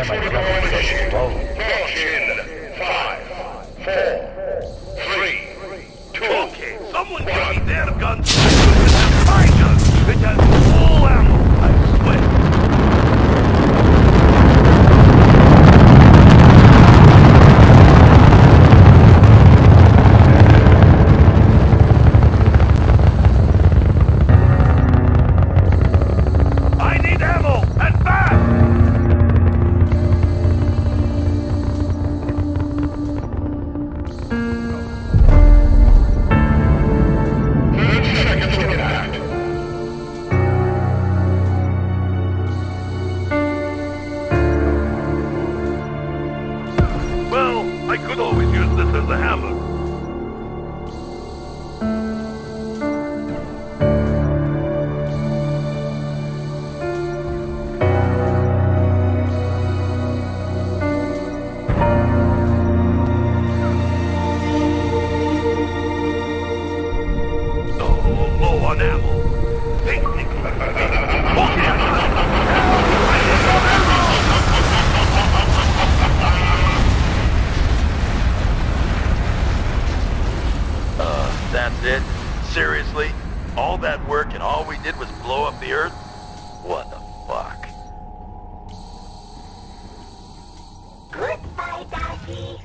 am a government official. Launch in five, four, three, two. Okay, someone give me their guns. Well, I could always use this as a hammer. Oh, low on ammo. it? Seriously? All that work and all we did was blow up the Earth? What the fuck? Goodbye, Daddy.